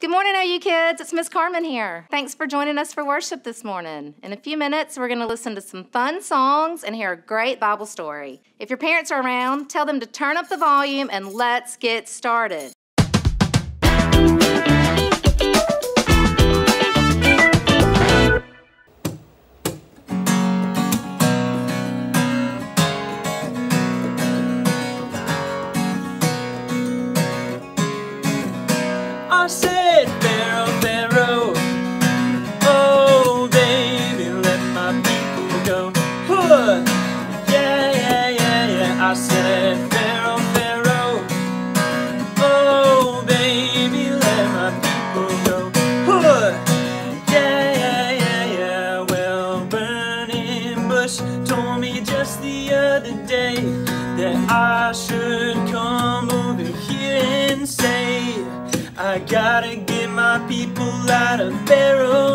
Good morning, OU kids. It's Miss Carmen here. Thanks for joining us for worship this morning. In a few minutes, we're going to listen to some fun songs and hear a great Bible story. If your parents are around, tell them to turn up the volume and let's get started. Out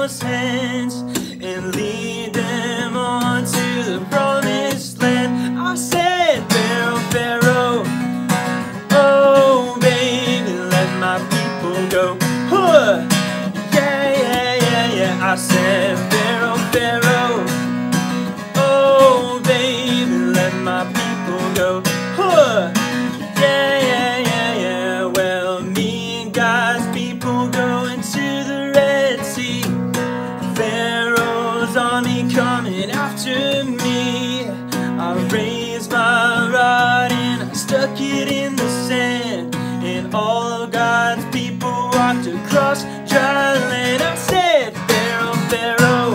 all God's people walked across dry land. I said, Pharaoh, Pharaoh,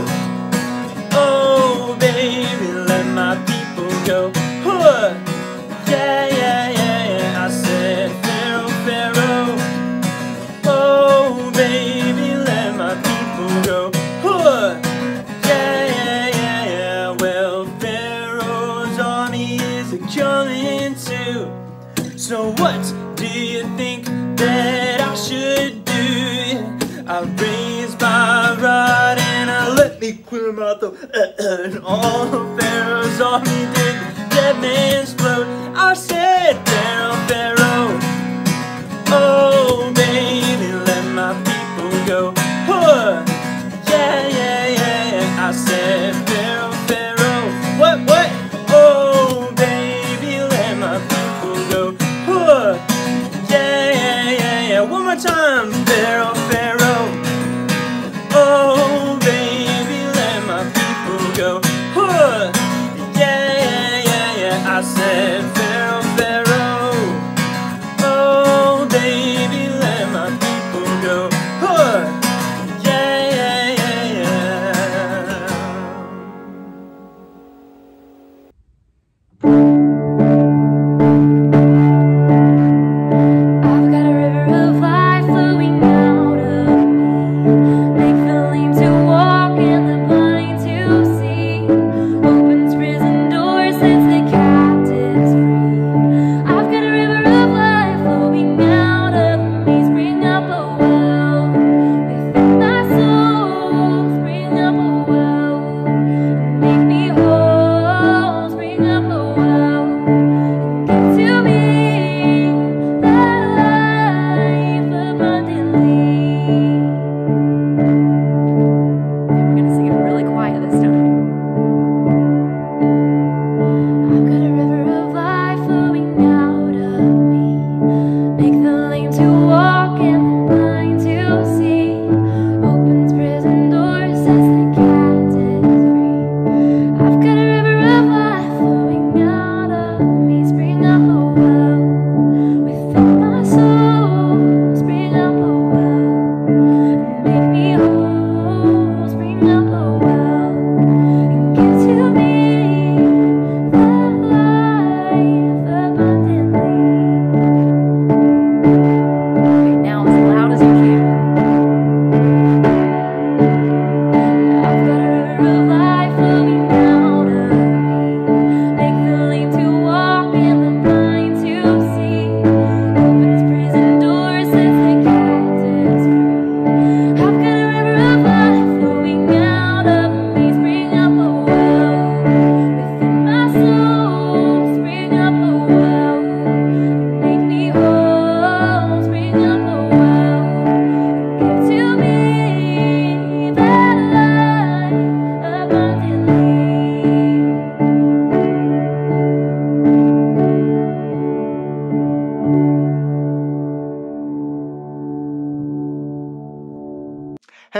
oh baby, let my people go. Huh. Yeah, yeah, yeah, yeah. I said, Pharaoh, Pharaoh. Oh, baby, let my people go. Huh. Yeah, yeah, yeah, yeah. Well, Pharaoh's army is coming too. So what do you think Me clear my. And all of Pharaoh's army did dead man's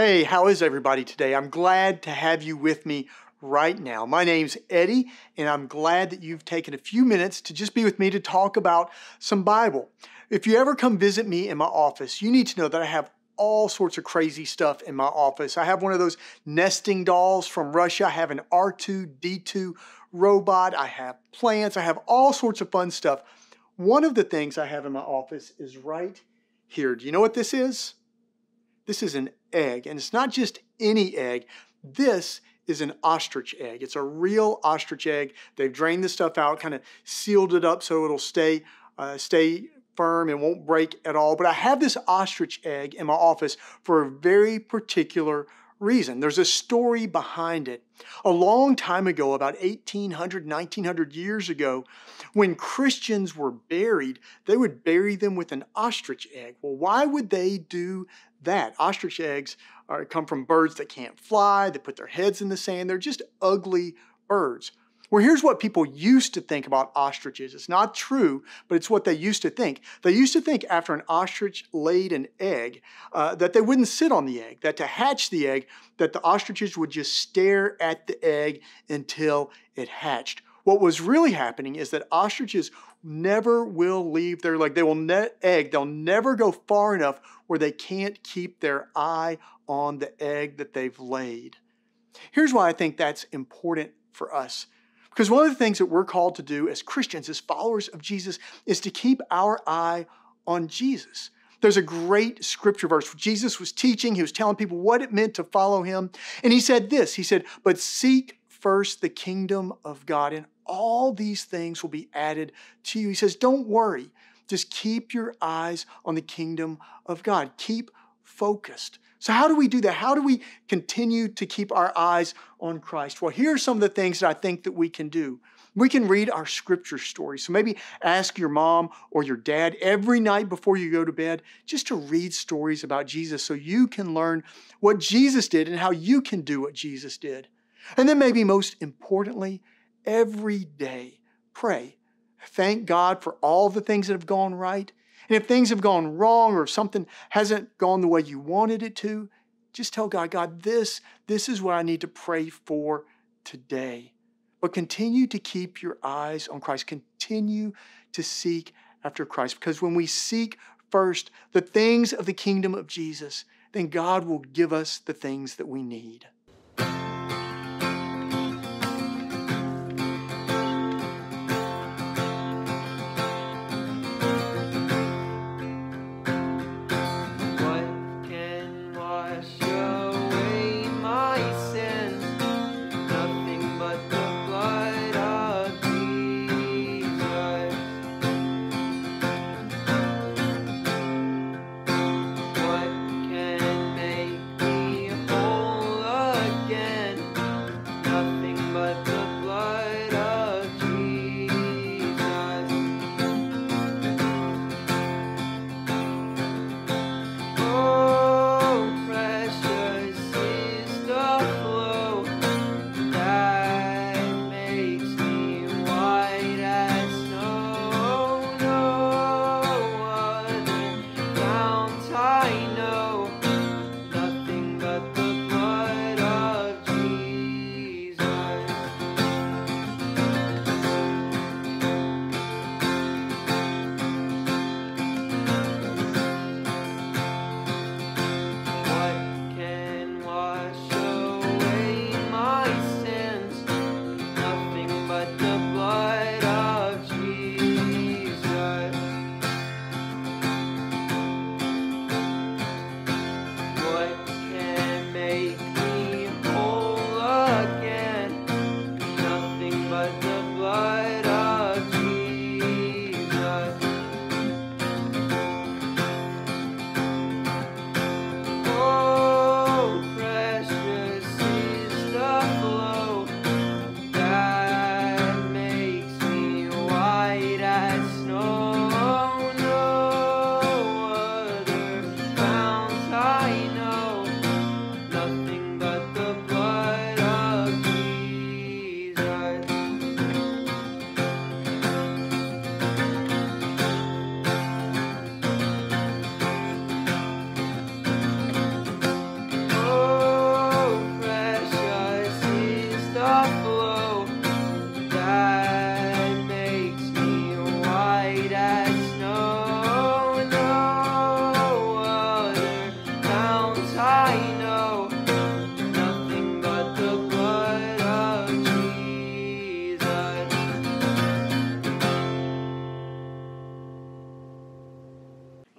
Hey, how is everybody today? I'm glad to have you with me right now. My name's Eddie, and I'm glad that you've taken a few minutes to just be with me to talk about some Bible. If you ever come visit me in my office, you need to know that I have all sorts of crazy stuff in my office. I have one of those nesting dolls from Russia. I have an R2D2 robot. I have plants. I have all sorts of fun stuff. One of the things I have in my office is right here. Do you know what this is? This is an egg, and it's not just any egg. This is an ostrich egg. It's a real ostrich egg. They've drained the stuff out, kind of sealed it up so it'll stay uh, stay firm and won't break at all. But I have this ostrich egg in my office for a very particular reason. There's a story behind it. A long time ago, about 1800, 1900 years ago, when Christians were buried, they would bury them with an ostrich egg. Well, why would they do that? Ostrich eggs are, come from birds that can't fly, they put their heads in the sand, they're just ugly birds. Well, here's what people used to think about ostriches. It's not true, but it's what they used to think. They used to think after an ostrich laid an egg uh, that they wouldn't sit on the egg, that to hatch the egg, that the ostriches would just stare at the egg until it hatched. What was really happening is that ostriches never will leave their leg. They will net egg. They'll never go far enough where they can't keep their eye on the egg that they've laid. Here's why I think that's important for us because one of the things that we're called to do as Christians, as followers of Jesus, is to keep our eye on Jesus. There's a great scripture verse. Jesus was teaching, he was telling people what it meant to follow him. And he said this He said, But seek first the kingdom of God, and all these things will be added to you. He says, Don't worry. Just keep your eyes on the kingdom of God. Keep focused. So, how do we do that? How do we continue to keep our eyes on Christ? Well, here are some of the things that I think that we can do. We can read our scripture stories. So maybe ask your mom or your dad every night before you go to bed just to read stories about Jesus so you can learn what Jesus did and how you can do what Jesus did. And then maybe most importantly, every day pray. Thank God for all the things that have gone right and if things have gone wrong or something hasn't gone the way you wanted it to, just tell God, God, this, this is what I need to pray for today. But continue to keep your eyes on Christ. Continue to seek after Christ. Because when we seek first the things of the kingdom of Jesus, then God will give us the things that we need. but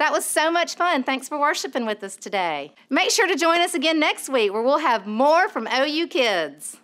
was so much fun. Thanks for worshiping with us today. Make sure to join us again next week where we'll have more from OU Kids.